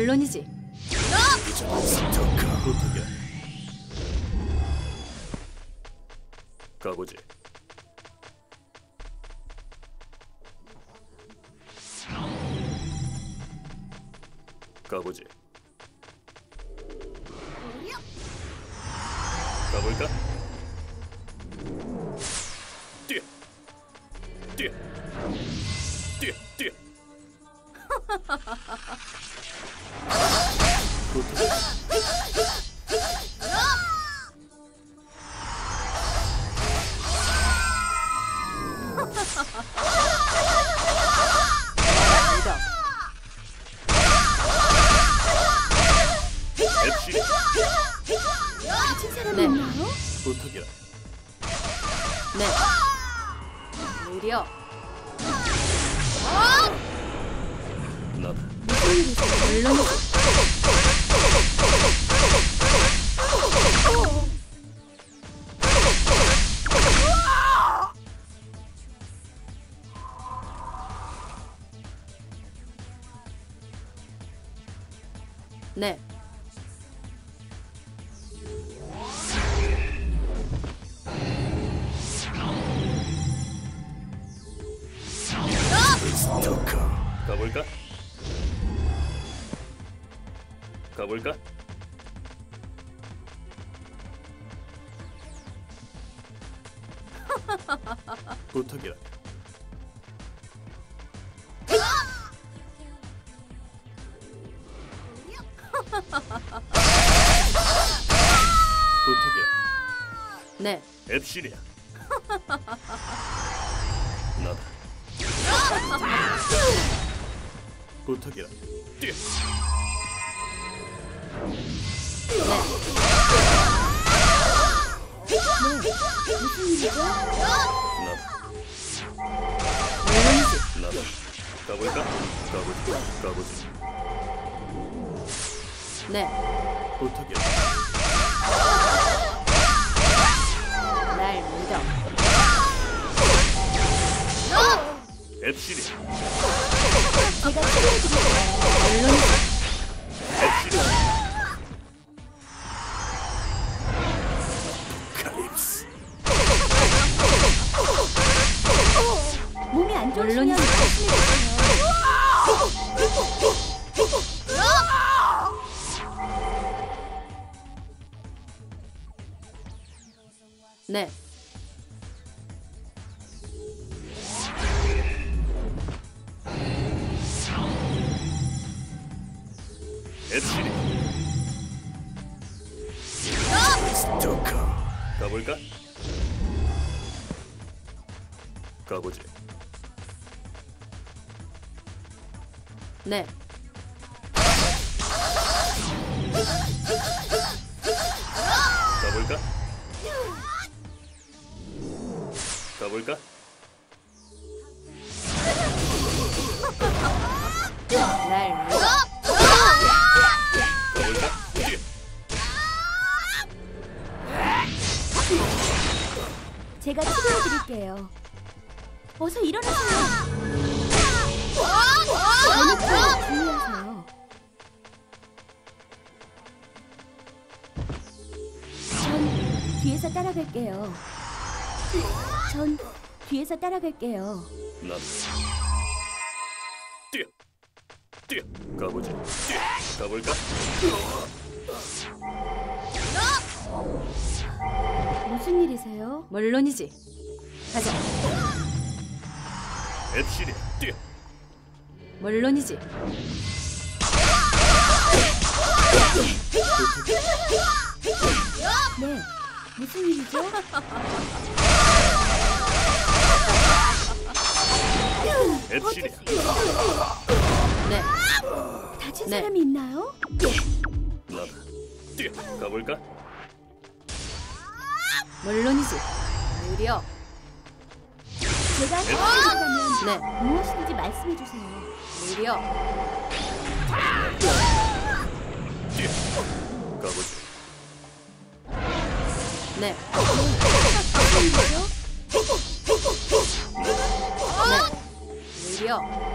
물론이지. 스토커 부탁이야. 가보지. 가보지. 가볼까? 뛰어, 뛰어, 뛰어, 뛰어. 네. 부탁이야. 네. 느려. 나다. 가볼까? 부탁이야. 부탁이야. 네. 앱실이야. 나다. 부탁이야. 뛰어. 가볼까? 가보지. 가보지. 네. 부탁이야. 날 믿어. 앱실이야. 제가. 앱실이야. 칼립스. 몸이 안 좋으시면 물론 네. 앱실이. 스토커. 가볼까? 가보지. 네. 가볼까? 볼까? 날? 뛰어. 제가 치료해 드릴게요. 어서 일어나세요. 어느 주의하세요. 전 뒤에서 따라갈게요. 전 뒤에서 따라갈게요. 난 뛰어. 뛰어. 가보지. 뛰어. 가볼까? 무슨 일이세요? 물론이지. 가자. 앱실이야. 뛰어. 물론이지. 네. 무슨 일이죠? 앱실이야. 네. 다친 네. 사람이 있나요? 나다. 뛰어. 가볼까? 물론이지. 느려. 제가 치료해드리면 네. 무엇이든지 말씀해 주세요. 느려. 뛰어. 가보지. 네. 느려.